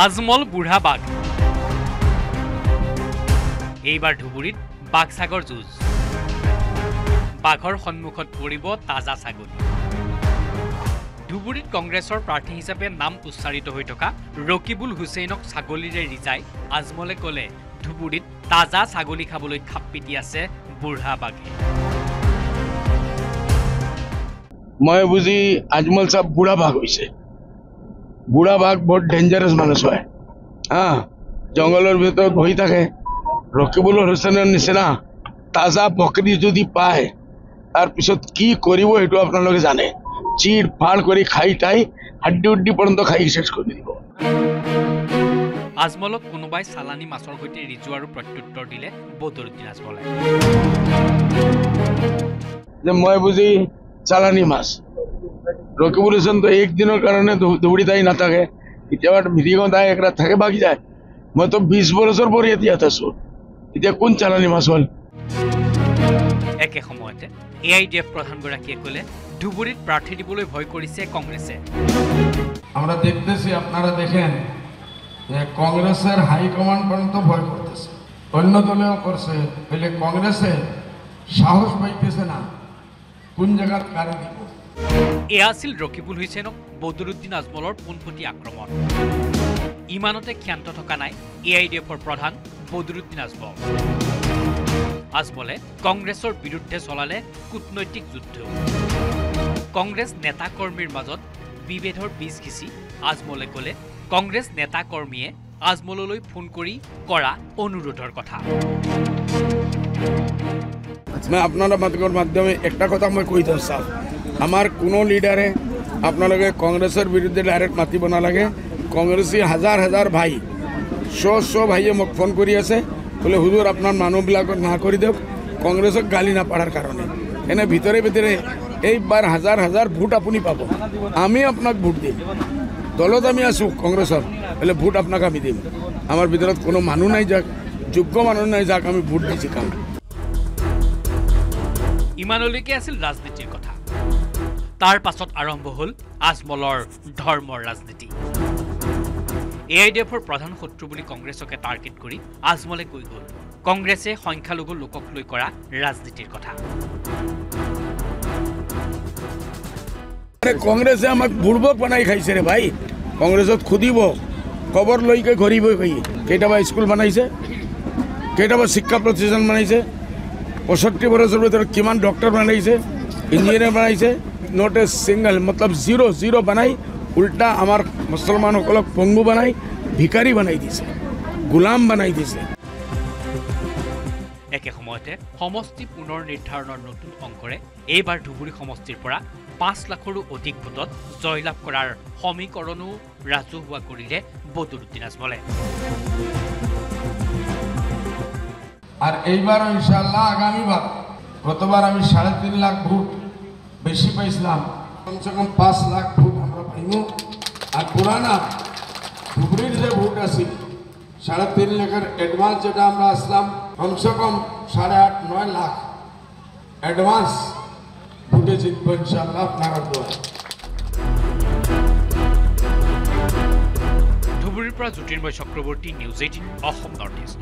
আজমল বুঢ়া বাঘ। এইবাৰ ধুবুৰীত বাঘ ছাগৰ যুঁজ। বাঘৰ সন্মুখত পৰিব তাজা ছাগলী। ধুবুৰীত কংগ্ৰেছৰ প্ৰাৰ্থী হিচাপে নাম উচ্চাৰিত হৈ থকা ৰকিবুল হুছেইনক ছাগলীৰে ৰিজাই আজমলে ক'লে ধুবুৰীত তাজা ছাগলী খাবলৈ খাপ পিটি আছে বুঢ়া বাঘে। মই বুজি আজমল চাহ বুঢ়া ভাগ হৈছে। বুঢ়া ভাগ বহুত ডেঞ্জাৰাছ মানুহ হয় হা জংঘলৰ ভিতৰত বহি থাকে। ৰকিবুল হুছেইনৰ নিচিনা? তাজা বকৰি যদি পায় তাৰপিছত কি কৰিব সেইটো আপোনালোকে জানে। চিৰ ফাৰ কৰি খাই তাই হাড্ডি উড্ডি পৰ্যন্ত খাই শেষ কৰি দিব। আজমলক কোনোবাই চালানী মাছৰ সৈতে ৰিজু আৰু প্ৰত্যুত্তৰ দিলে বদৰুদ্দিন আজমলে যে মই বুজি চালানি মাছ। ৰকিবুল হুছেইনটো এক দিনৰ কাৰণে দৌ- দৌৰি তাই নাথাকে কেতিয়াবা মিটিঙত আহি এক ৰাত থাকে বাগি যায়। মইতো বিশ বছৰ পৰি ইয়াত আছো। এতিয়া কোন চালানি মাছ হ'ল? একে সময়তে এ আই ডি এফ প্ৰধানগৰাকীয়ে ক'লে ধুবুৰীত প্ৰাৰ্থী দিবলৈ ভয় কৰিছে কংগ্ৰেছে। আমরা দেখতেছি আপনারা দেখেন যে কংগ্রেসের হাইকমান্ড পর্যন্ত ভয় করতেছে। অন্য দলেও করছে বলে কংগ্রেসে সাহস পাইতেছে না। কোন জায়গাত কারে দিব এয়া আছিল ৰকিবুল হুছেইনক বদৰুদ্দিন আজমলৰ পোনপটীয়া আক্ৰমণ। ইমানতে ক্ষান্ত থকা নাই এ আই ডি এফৰ প্ৰধান বদৰুদ্দিন আজমল আজমলে কংগ্ৰেছৰ বিৰুদ্ধে চলালে কূটনৈতিক যুদ্ধ। কংগ্ৰেছ নেতা কৰ্মীৰ মাজত বিভেদৰ বীজ সিঁচি আজমলে ক'লে কংগ্ৰেছ নেতা কৰ্মীয়ে আজমললৈ ফোন কৰি কৰা অনুৰোধৰ কথা। মই মাধ্যমেৰ মাধ্যমে একটা কথা মই কৈ দিওঁ চাওক আমাৰ কোনো লিডাৰে আপোনালোকে কংগ্ৰেছৰ বিৰুদ্ধে ডাইৰেক্ট মাতিব নালাগে। কংগ্ৰেছী হাজাৰ হাজাৰ ভাই শ শ ভাইয়ে মোক ফোন কৰি আছে। বোলে হুজুৰ আপোনাৰ মানুহবিলাকক না কৰি দিয়ক। কংগ্ৰেছক গালি নাপাৰাৰ কাৰণে। এনে ভিতৰে ভিতৰে এইবাৰ হাজাৰ হাজাৰ ভোট আপুনি পাব। আমি আপোনাক ভোট দিম। দলত আমি আছোঁ কংগ্ৰেছৰ। বোলে ভোট আপোনাক আমি দিম। আমাৰ ভিতৰত কোনো মানুহ নাই যাক যোগ্য মানুহ নাই যাক আমি ভোট দি জিকাম। ইমানলৈকে আছিল ৰাজনীতিৰ কথা। তাৰ পাছত আৰম্ভ হ'ল আজমলৰ ধৰ্মৰ ৰাজনীতি। এ আই ডি এফৰ প্ৰধান শত্ৰু বুলি কংগ্ৰেছকে টাৰ্গেট কৰি আজমলে কৈ গ'ল। কংগ্ৰেছে সংখ্যালঘু লোকক লৈ কৰা ৰাজনীতিৰ কথা। কংগ্ৰেসে আমাক বুড়বক বানাই খাইছে ৰে ভাই। কংগ্ৰেসত খুদিব খবৰ লৈকে ঘূৰিব কই কেইটাবা স্কুল বনাইছে কেইটাবা শিক্ষা প্ৰতিষ্ঠান বনাইছে পঁয়ষষ্ঠি বছৰৰ ভিতৰত কিমান ডক্টৰ বনাইছে ইঞ্জিনিয়াৰ বনাইছে নট এ ছিংগল মতলব জিৰ' জিৰ' বনাই উল্টা আমাৰ মুছলমানসকলক পংগু বনাই ভিকাৰী বনাই দিছে গোলাম বনাই দিছে। একে সময়তে সমষ্টি পুনৰ নিৰ্ধাৰণৰ নতুন অংকৰে এইবাৰ ধুবুৰী সমষ্টিৰ পৰা পাঁচ লাখৰো অধিক ভোটত জয়লাভ কৰাৰ সমীকৰণো ৰাজহুৱা কৰিলে বদৰুদ্দিন আজমলে। আর এইবারও ইনশাল্লাহ আগামীবার, গতবার আমি সাড়ে তিন লাখ ভোট বেশি পাইছিলাম। কমসে কম পাঁচ লাখ ভোট আমরা পাইব আর পুরানা ধুবড়ির যে ভোট আছে, সাড়ে তিন লাখের অ্যাডভান্স যেটা আমরা আসলাম, কমসে কম সাড়ে আট, নয় লাখ অ্যাডভান্স ভোটে জিতবো ইনশাল্লাহ আপনাৰা দোয়া ধুবুৰীৰ পৰা Jyotirmoy Chakraborty News eighteen Assam North East